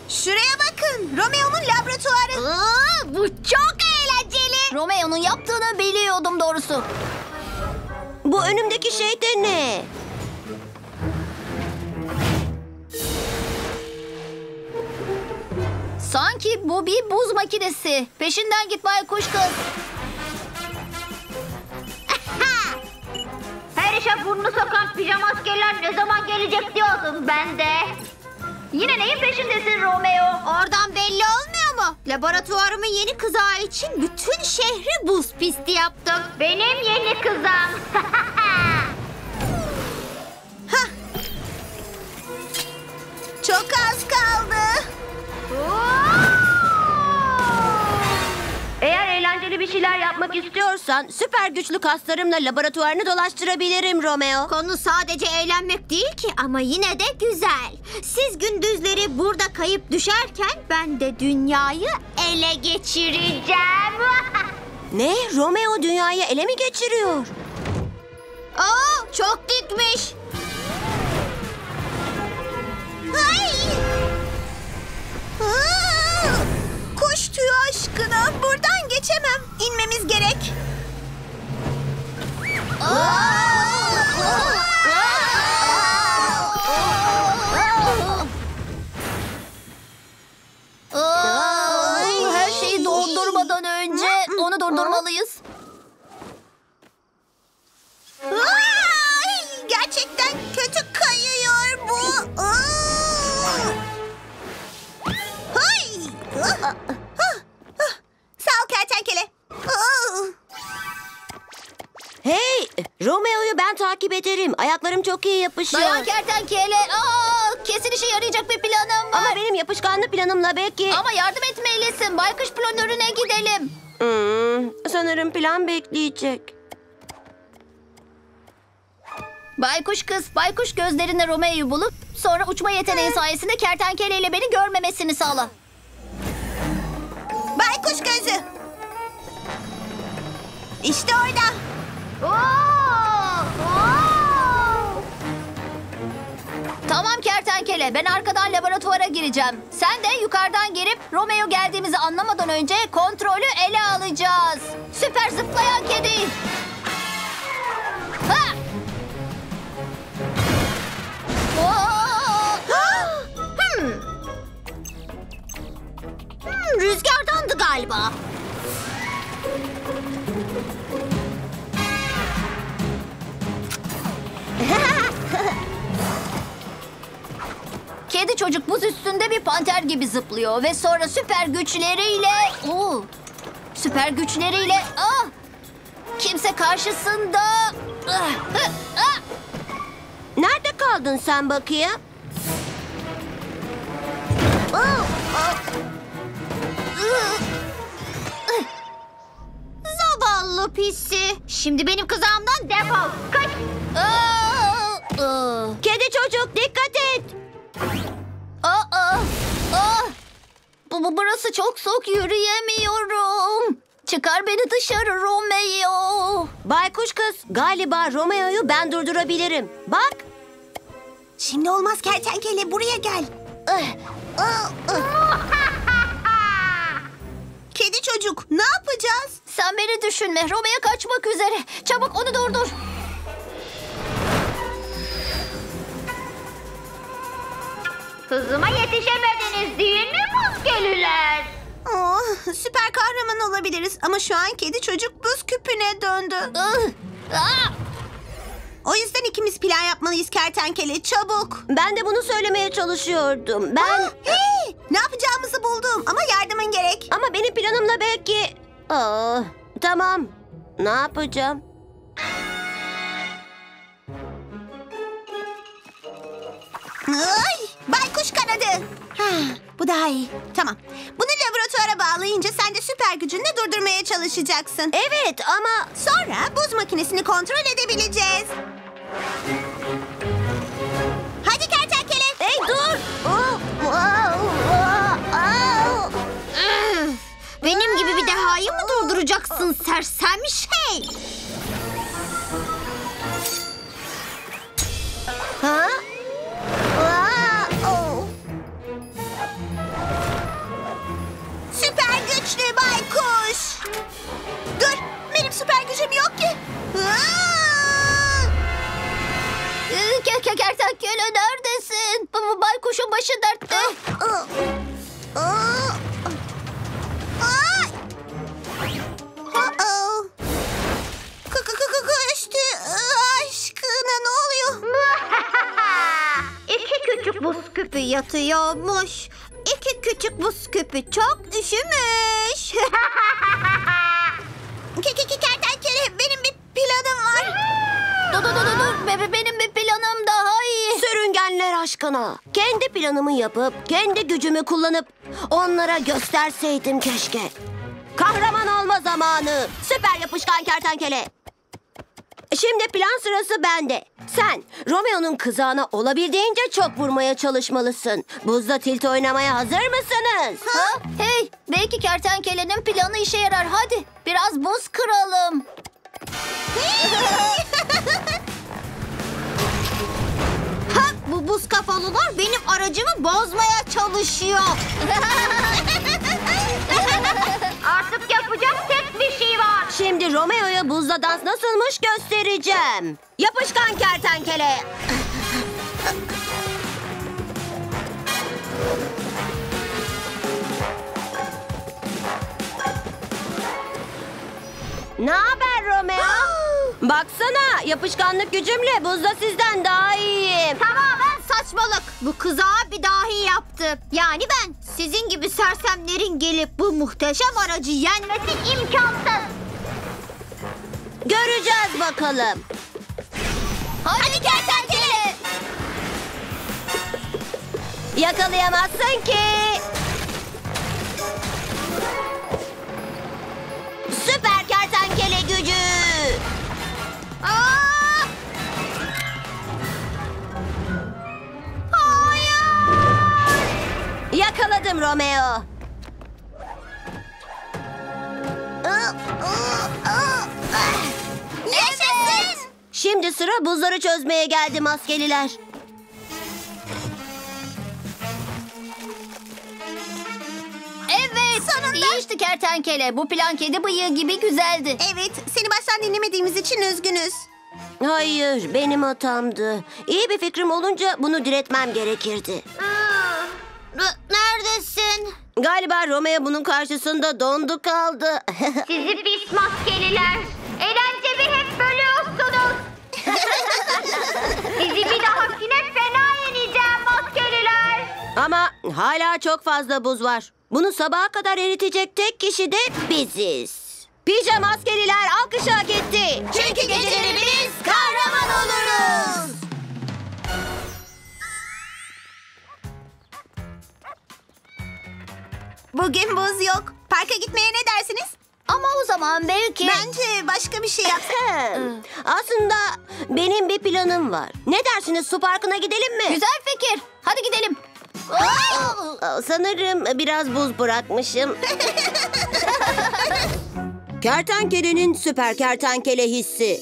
Şuraya bakın. Romeo'nun laboratuvarı. bu çok eğlenceli. Romeo'nun yaptığını biliyordum doğrusu. Bu önümdeki şey de ne? Sanki bu bir buz makinesi. Peşinden git baykuş kız. *laughs* Her işe burnunu sokan pijama askerler ne zaman gelecek diyordum ben de. Yine neyin peşindesin Romeo? Oradan belli olmuyor mu? Laboratuvarımın yeni kızağı için bütün şehri buz pisti yaptım. Benim yeni kızağım. *laughs* Çok az kaldı. Eğer eğlenceli bir şeyler yapmak istiyorsan süper güçlü kaslarımla laboratuvarını dolaştırabilirim Romeo. Konu sadece eğlenmek değil ki ama yine de güzel. Siz gündüzleri burada kayıp düşerken ben de dünyayı ele geçireceğim. *laughs* Ne? Romeo dünyayı ele mi geçiriyor? Aa, çok dikmiş. Ay! Aa! Tüyü aşkına buradan geçemem. İnmemiz gerek. Her şeyi dondurmadan önce onu durdurmalıyız. Ay! Gerçekten kötü kayıyor bu. Aa! Ol kertenkele. Hey, Romeo'yu ben takip ederim. Ayaklarım çok iyi yapışıyor. Dayan kertenkele. Aa, kesin işe yarayacak bir planım var. Ama benim yapışkanlı planımla belki... Ama yardım etmelisin. Baykuş planörüne gidelim. Hmm, sanırım plan bekleyecek. Baykuş kız, baykuş gözlerinde Romeo'yu bulup sonra uçma yeteneği sayesinde kertenkeleyle beni görmemesini sağla. Baykuş gözü. İşte orada. Tamam kertenkele, ben arkadan laboratuvara gireceğim. Sen de yukarıdan girip Romeo geldiğimizi anlamadan önce kontrolü ele alacağız. Süper zıplayan kedi. Ha! Oo! *gasps* Hmm, rüzgardandı galiba. Çocuk buz üstünde bir panter gibi zıplıyor ve sonra süper güçleriyle... Oo, süper güçleriyle... Ah, kimse karşısında... Ah, hı, ah. Nerede kaldın sen bakayım? Zavallı pisi. Şimdi benim kızağımdan defol. Kaç. Ah, ah. Kedi çocuk dikkat et. Aa, aa. Bu, bu burası çok soğuk yürüyemiyorum. Çıkar beni dışarı Romeo. Baykuş kız galiba Romeo'yu ben durdurabilirim. Bak. Şimdi olmaz kertenkele buraya gel. Kedi çocuk ne yapacağız? Sen beni düşünme. Romeo kaçmak üzere. Çabuk onu durdur. Hızıma yetişemediniz değil mi maskeliler? Oh, süper kahraman olabiliriz ama şu an kedi çocuk buz küpüne döndü. Ah, ah. O yüzden ikimiz plan yapmalıyız kertenkele. Çabuk. Ben de bunu söylemeye çalışıyordum. Ben... Aa, hey, ne yapacağımızı buldum ama yardımın gerek. Ama benim planımla belki... Aa, tamam. Ne yapacağım? Ay, baykuş kanadı. Hah, bu daha iyi. Tamam. Bunu laboratuvara bağlayınca sen de süper gücünle durdurmaya çalışacaksın. Evet ama... Sonra buz makinesini kontrol edebileceğiz. Hadi kertenkele. Hey dur! Aa. Benim gibi bir dehayı mı durduracaksın sersem şey? Ha? Süper gücüm yok ki. Kertenkele neredesin? Bu- bu Baykuşun başı dertte. Kaçtı. Aşkına ne oluyor? *laughs* İki küçük buz küpü yatıyormuş. İki küçük buz küpü çok üşümüş. *laughs* Ke- ke- ke- Kertenkele benim bir planım var. Dur dur dur dur, dur. Be- be- Benim bir planım daha iyi. Sürüngenler aşkına. Kendi planımı yapıp, kendi gücümü kullanıp onlara gösterseydim keşke. Kahraman olma zamanı. Süper yapışkan kertenkele. Şimdi plan sırası bende. Sen Romeo'nun kızağına olabildiğince çok vurmaya çalışmalısın. Buzda tilt oynamaya hazır mısınız? Ha? Hey, belki kertenkelenin planı işe yarar. Hadi biraz buz kıralım. *laughs* ha, bu buz kafalılar benim aracımı bozmaya çalışıyor. *laughs* Artık yapacak tek bir şey var. Şimdi Romeo'ya buzda dans nasılmış göstereceğim. Yapışkan kertenkele. Ne haber Romeo? *gasps* Baksana yapışkanlık gücümle buzda sizden daha iyiyim. Tamamen saçmalık. Bu kızağa bir dahi yaptı. Yani ben sizin gibi sersemlerin gelip bu muhteşem aracı yenmesi imkansız. Göreceğiz bakalım. Hadi kertenkele. Yakalayamazsın ki. Süper kertenkele gücü. Aa! Yakaladım Romeo. Yaşasın. Şimdi sıra buzları çözmeye geldi maskeliler. Evet. Sonunda. İyi işte kertenkele. Bu plan kedi bıyığı gibi güzeldi. Evet, seni baştan dinlemediğimiz için üzgünüz. Hayır, benim hatamdı. İyi bir fikrim olunca bunu diretmem gerekirdi. Neredesin? Galiba Romeo bunun karşısında dondu kaldı. *laughs* Sizi pis maskeliler. Eğlencemi hep bölüyorsunuz. *laughs* Sizi bir dahakine fena yeneceğim maskeliler. Ama hala çok fazla buz var. Bunu sabaha kadar eritecek tek kişi de biziz. Pijama askeriler alkışı hak etti. Çünkü geceleri biz kahraman oluruz. Bugün buz yok. Parka gitmeye ne dersiniz? Ama o zaman belki... Bence başka bir şey yapsak. *laughs* Hem, Aslında benim bir planım var. Ne dersiniz su parkına gidelim mi? Güzel fikir. Hadi gidelim. Aa, Sanırım biraz buz bırakmışım. *laughs* Kertenkelenin süper kertenkele hissi.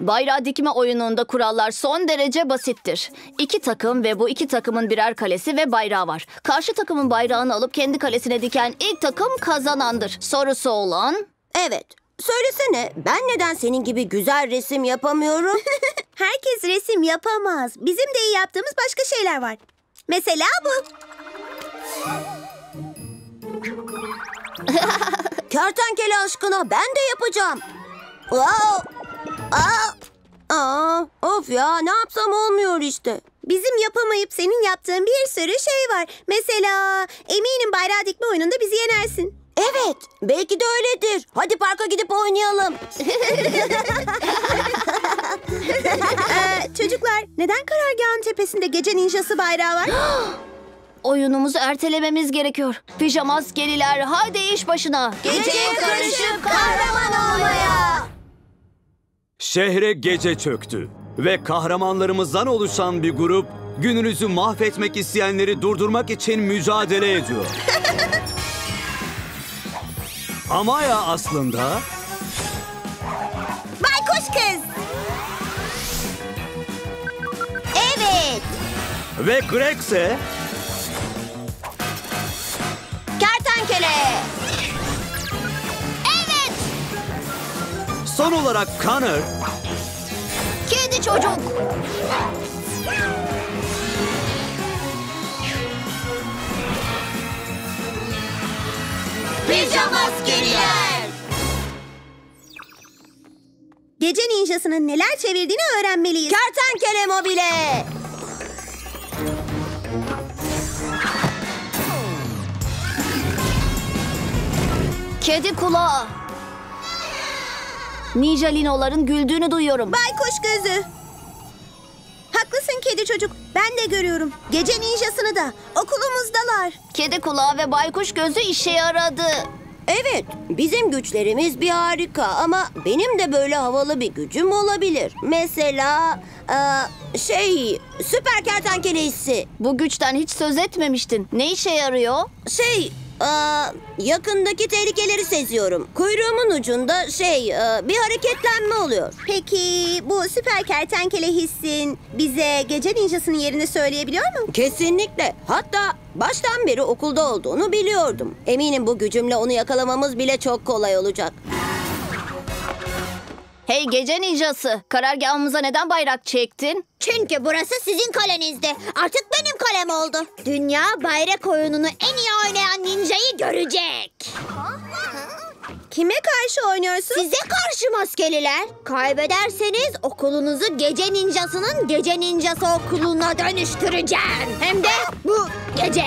Bayrağı dikme oyununda kurallar son derece basittir. İki takım ve bu iki takımın birer kalesi ve bayrağı var. Karşı takımın bayrağını alıp kendi kalesine diken ilk takım kazanandır. Sorusu olan... Evet. Söylesene ben neden senin gibi güzel resim yapamıyorum? *laughs* Herkes resim yapamaz. Bizim de iyi yaptığımız başka şeyler var. Mesela bu. Kertenkele aşkına ben de yapacağım. Wow. Aa, Aa, of ya ne yapsam olmuyor işte. Bizim yapamayıp senin yaptığın bir sürü şey var. Mesela eminim bayrağı dikme oyununda bizi yenersin. Evet, belki de öyledir. Hadi parka gidip oynayalım. Ee, *laughs* çocuklar neden karargahın tepesinde gece ninjası bayrağı var? *gasps* Oyunumuzu ertelememiz gerekiyor. Pijama askeriler hadi iş başına. Geceye karışıp kahraman olmaya. Şehre gece çöktü ve kahramanlarımızdan oluşan bir grup gününüzü mahvetmek isteyenleri durdurmak için mücadele ediyor. *laughs* Amaya aslında Baykuş kız. Evet, ve Greg ise kertenkele. Son olarak Connor Kedi çocuk. Pijama askeriler. Gece ninjasının neler çevirdiğini öğrenmeliyiz. Kertenkele mobile. Kedi kulağı. Ninja Lino'ların güldüğünü duyuyorum. Baykuş gözü. Haklısın kedi çocuk. Ben de görüyorum. Gece ninjasını da. Okulumuzdalar. Kedi kulağı ve baykuş gözü işe yaradı. Evet, bizim güçlerimiz bir harika ama benim de böyle havalı bir gücüm olabilir. Mesela e, şey, süper kertenkele hissi. Bu güçten hiç söz etmemiştin. Ne işe yarıyor? Şey, e, yakındaki tehlikeleri seziyorum. Kuyruğumun ucunda şey, e, bir hareketlenme oluyor. Peki bu süper kertenkele hissin bize gece ninjasının yerini söyleyebiliyor mu? Kesinlikle. Hatta baştan beri okulda olduğunu biliyordum. Eminim bu gücümle onu yakalamamız bile çok kolay olacak. Hey gece ninjası. Karargahımıza neden bayrak çektin? Çünkü burası sizin kalenizdi. Artık benim kalem oldu. Dünya bayrak oyununu en iyi oynayan ninjayı görecek. Kime karşı oynuyorsun? Size karşı maskeliler. Kaybederseniz okulunuzu gece ninjasının gece ninjası okuluna dönüştüreceğim. Hem de bu gece.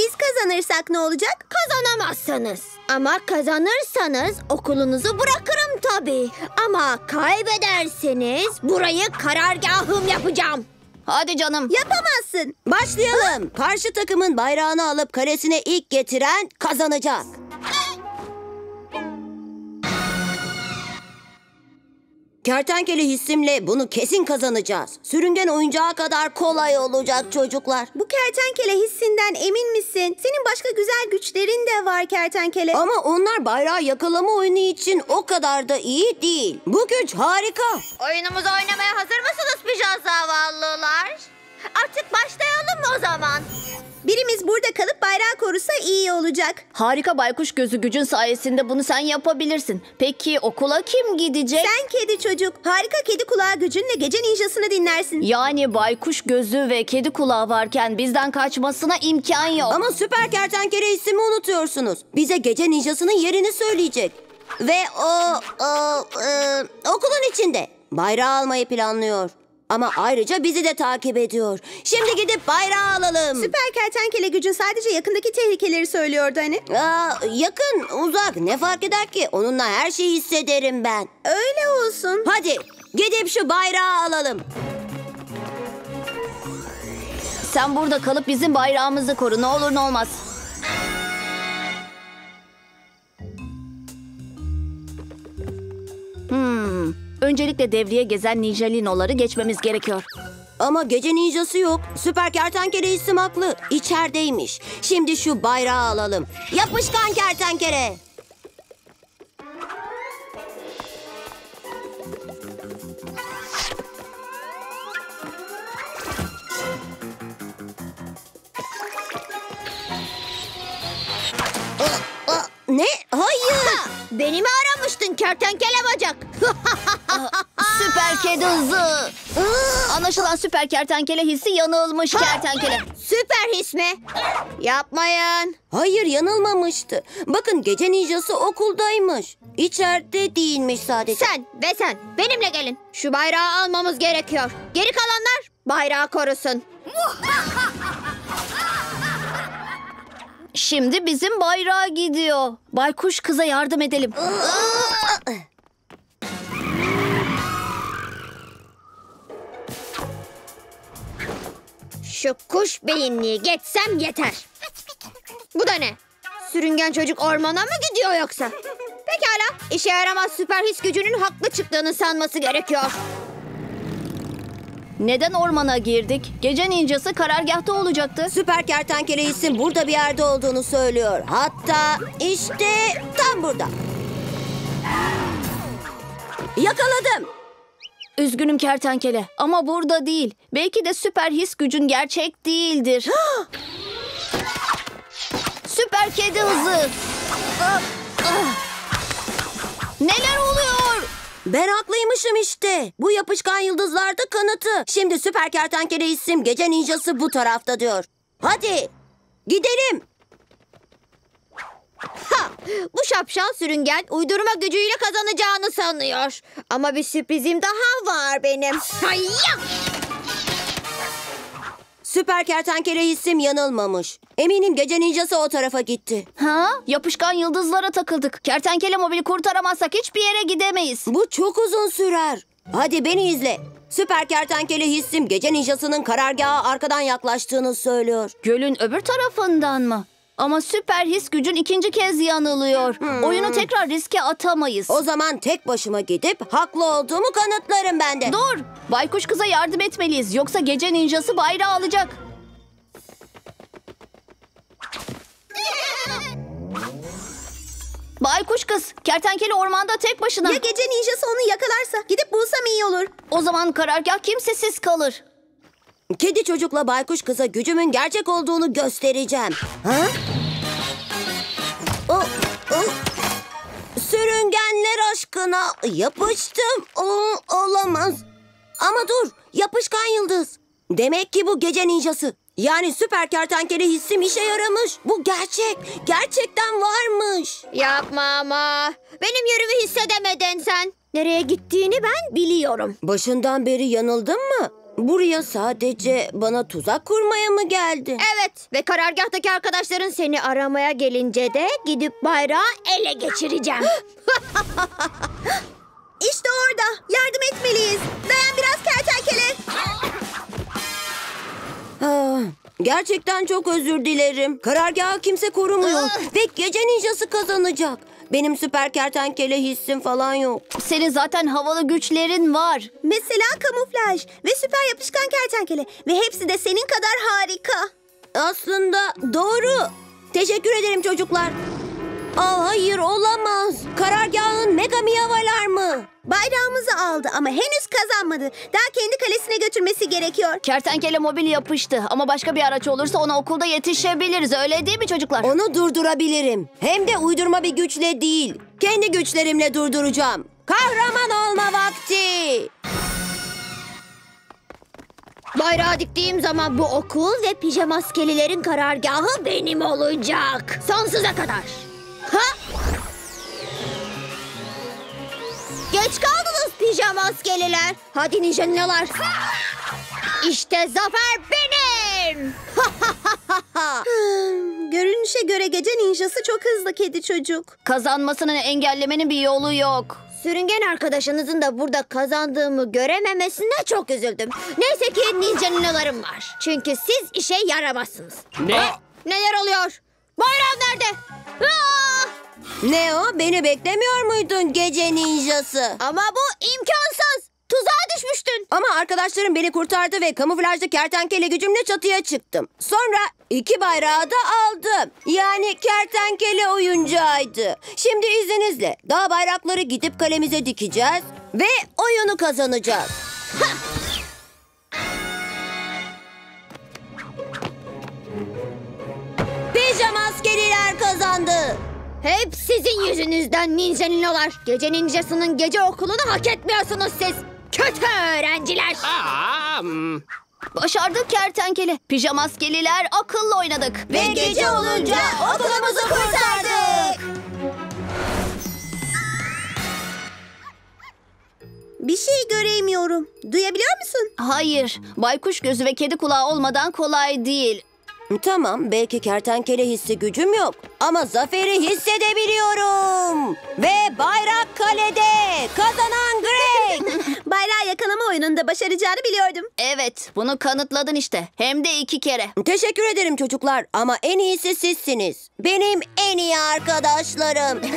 Biz kazanırsak ne olacak? Kazanamazsınız. Ama kazanırsanız okulunuzu bırakırım tabii. Ama kaybederseniz burayı karargahım yapacağım. Hadi canım. Yapamazsın. Başlayalım. Karşı takımın bayrağını alıp kalesine ilk getiren kazanacak. Kertenkele hissimle bunu kesin kazanacağız. Sürüngen oyuncağı kadar kolay olacak çocuklar. Bu kertenkele hissinden emin misin? Senin başka güzel güçlerin de var kertenkele. Ama onlar bayrağı yakalama oyunu için o kadar da iyi değil. Bu güç harika. Oyunumuzu oynamaya hazır mısınız pijaz zavallılar? Artık başlayalım mı o zaman? Birimiz burada kalıp bayrağı korusa iyi olacak. Harika baykuş gözü gücün sayesinde bunu sen yapabilirsin. Peki okula kim gidecek? Sen kedi çocuk. Harika kedi kulağı gücünle gece ninjasını dinlersin. Yani baykuş gözü ve kedi kulağı varken bizden kaçmasına imkan yok. Ama süper kertenkele hissimi unutuyorsunuz. Bize gece ninjasının yerini söyleyecek. Ve o, o e, okulun içinde. Bayrağı almayı planlıyor. Ama ayrıca bizi de takip ediyor. Şimdi gidip bayrağı alalım. Süper kertenkele gücün sadece yakındaki tehlikeleri söylüyordu hani. Aa, yakın, uzak ne fark eder ki? Onunla her şeyi hissederim ben. Öyle olsun. Hadi gidip şu bayrağı alalım. Sen burada kalıp bizim bayrağımızı koru ne olur ne olmaz. Öncelikle devreye gezen Ninja Lino'ları geçmemiz gerekiyor. Ama gece ninjası yok. Süper kertenkele isim haklı. İçerideymiş. Şimdi şu bayrağı alalım. Yapışkan kertenkele. Ne? Hayır. Beni mi aramıştın kertenkele bacak? *laughs* Süper kedi hızı. Anlaşılan süper kertenkele hissi yanılmış kertenkele. Süper his mi? Yapmayın. Hayır yanılmamıştı. Bakın gece ninjası okuldaymış. İçeride değilmiş sadece. Sen ve sen benimle gelin. Şu bayrağı almamız gerekiyor. Geri kalanlar bayrağı korusun. *laughs* Şimdi bizim bayrağa gidiyor. Baykuş kıza yardım edelim. Şu kuş beyinliği geçsem yeter. Bu da ne? Sürüngen çocuk ormana mı gidiyor yoksa? Pekala. işe yaramaz süper his gücünün haklı çıktığını sanması gerekiyor. Neden ormana girdik? Gece ninjası karargahta olacaktı. Süper kertenkele hissin burada bir yerde olduğunu söylüyor. Hatta işte tam burada. Yakaladım. Üzgünüm kertenkele ama burada değil. Belki de süper his gücün gerçek değildir. *gasps* süper kedi hızı. Ah, ah. Neler oluyor? Ben haklıymışım işte. Bu yapışkan yıldızlarda kanıtı. Şimdi süper kertenkele hissim gece ninjası bu tarafta diyor. Hadi gidelim. Ha! Bu şapşal sürüngen uydurma gücüyle kazanacağını sanıyor. Ama bir sürprizim daha var benim. Hayya! Süper kertenkele hissim yanılmamış. Eminim gece ninjası o tarafa gitti. Ha? Yapışkan yıldızlara takıldık. Kertenkele mobili kurtaramazsak hiçbir yere gidemeyiz. Bu çok uzun sürer. Hadi beni izle. Süper kertenkele hissim gece ninjasının karargaha arkadan yaklaştığını söylüyor. Gölün öbür tarafından mı? Ama süper his gücün ikinci kez yanılıyor. Oyunu tekrar riske atamayız. O zaman tek başıma gidip haklı olduğumu kanıtlarım ben de. Dur! Baykuş kıza yardım etmeliyiz. Yoksa gece ninjası bayrağı alacak. *laughs* Baykuş kız, kertenkele ormanda tek başına. Ya gece ninjası onu yakalarsa? Gidip bulsam iyi olur. O zaman karargah kimsesiz kalır. Kedi çocukla baykuş kıza gücümün gerçek olduğunu göstereceğim. Ha? O, o. Sürüngenler aşkına yapıştım. O, olamaz. Ama dur yapışkan yıldız. Demek ki bu gece ninjası. Yani süper kertenkele hissim işe yaramış. Bu gerçek. Gerçekten varmış. Yapma ama. Benim yürümü hissedemedin sen. Nereye gittiğini ben biliyorum. Başından beri yanıldın mı? Buraya sadece bana tuzak kurmaya mı geldin? Evet ve karargahtaki arkadaşların seni aramaya gelince de gidip bayrağı ele geçireceğim. *laughs* İşte orada. Yardım etmeliyiz. Dayan biraz kertenkele. Ah, gerçekten çok özür dilerim. Karargahı kimse korumuyor. Ve gece ninjası kazanacak. Benim süper kertenkele hissim falan yok. Senin zaten havalı güçlerin var. Mesela kamuflaj ve süper yapışkan kertenkele. Ve hepsi de senin kadar harika. Aslında doğru. Teşekkür ederim çocuklar. Aa, hayır olamaz. Karargahın mega miyavalar mı? Bayrağımızı aldı ama henüz kazanmadı. Daha kendi kalesine götürmesi gerekiyor. Kertenkele mobil yapıştı ama başka bir araç olursa ona okulda yetişebiliriz. Öyle değil mi çocuklar? Onu durdurabilirim. Hem de uydurma bir güçle değil. Kendi güçlerimle durduracağım. Kahraman olma vakti. Bayrağı diktiğim zaman bu okul ve pijamaskelilerin karargahı benim olacak. Sonsuza kadar. Ha? Geç kaldınız pijamaskeliler. Hadi ninjanalar. İşte zafer benim. *laughs* Görünüşe göre gece ninjası çok hızlı kedi çocuk. Kazanmasını engellemenin bir yolu yok. Sürüngen arkadaşınızın da burada kazandığımı görememesine çok üzüldüm. Neyse ki ninja ninalarım var. Çünkü siz işe yaramazsınız. Ne? Neler oluyor? Bayram nerede? Aa! Ne o? Beni beklemiyor muydun gece ninjası? Ama bu imkansız. Tuzağa düşmüştün. Ama arkadaşlarım beni kurtardı ve kamuflajlı kertenkele gücümle çatıya çıktım. Sonra iki bayrağı da aldım. Yani kertenkele oyuncağıydı. Şimdi izninizle dağ bayrakları gidip kalemize dikeceğiz ve oyunu kazanacağız. Pijama askeriler kazandı. Hep sizin yüzünüzden ninja ninalar. Gece ninjasının gece okulunu hak etmiyorsunuz siz. Kötü öğrenciler. Aa, Hmm. Başardık kertenkele. Pijamaskeliler akıllı oynadık. Ve gece olunca okulumuzu kurtardık. Bir şey göremiyorum. Duyabiliyor musun? Hayır, baykuş gözü ve kedi kulağı olmadan kolay değil. Tamam belki kertenkele hissi gücüm yok ama zaferi hissedebiliyorum. Ve bayrak kalede kazanan Greg. *laughs* Bayrağı yakalama oyununda başaracağını biliyordum. Evet, bunu kanıtladın işte. Hem de iki kere. Teşekkür ederim çocuklar ama en iyisi sizsiniz. Benim en iyi arkadaşlarım. *laughs*